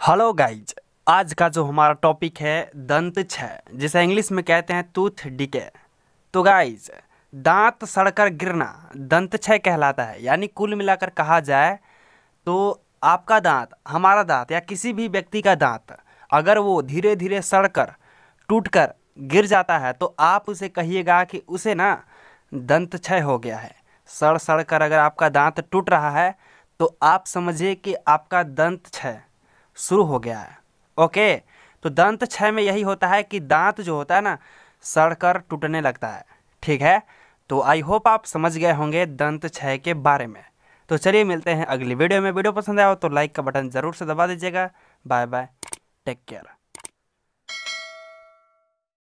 Hello guys आज का जो हमारा टॉपिक है, दंत क्षय, जिसे इंग्लिश में कहते हैं टूथ डिके तो गाइज़ दांत सड़कर गिरना दंत क्षय कहलाता है, यानी कुल मिलाकर कहा जाए तो आपका दांत, हमारा दांत या किसी भी व्यक्ति का दांत, अगर वो धीरे धीरे सड़कर, टूटकर गिर जाता है तो आप उसे कहिएगा कि उसे ना दंत क्षय हो गया है। सड़ सड़ कर अगर आपका दांत टूट रहा है तो आप समझिए कि आपका दंत क्षय शुरू हो गया है। ओके? तो दंत क्षय में यही होता है कि दांत जो होता है ना, सड़कर टूटने लगता है। ठीक है? तो आई होप आप समझ गए होंगे दंत क्षय के बारे में। तो चलिए मिलते हैं अगली वीडियो में। वीडियो पसंद आया हो तो लाइक का बटन ज़रूर से दबा दीजिएगा। Bye bye take care